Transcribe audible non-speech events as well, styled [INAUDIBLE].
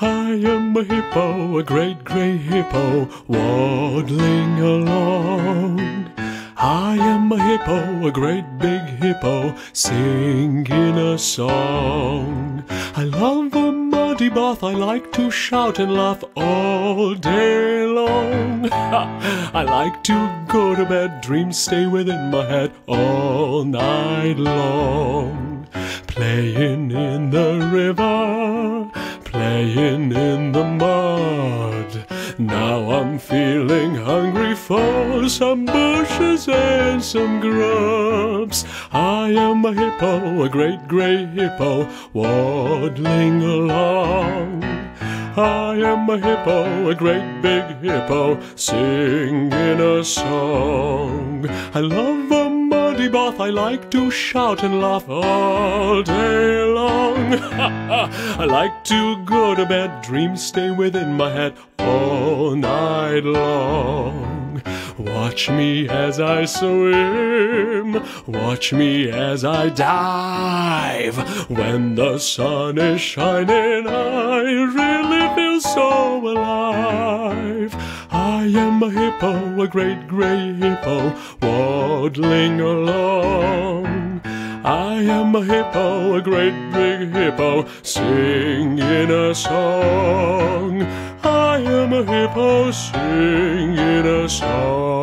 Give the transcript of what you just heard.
I am a hippo, a great grey hippo, waddling along. I am a hippo, a great big hippo, singing a song. I love a muddy bath, I like to shout and laugh all day long. [LAUGHS] I like to go to bed, dreams stay within my head all night long. Playing in the playing in the mud. Now I'm feeling hungry for some bushes and some grubs. I am a hippo, a great grey hippo, waddling along. I am a hippo, a great big hippo, singing a song. I love a muddy bath, I like to shout and laugh all day long. [LAUGHS] I like to go to bed, dreams stay within my head all night long. Watch me as I swim, watch me as I dive. When the sun is shining, I really feel so alive. I am a hippo, a great grey hippo, waddling along. I am a hippo, a great big hippo, singing a song. I am a hippo, singing a song.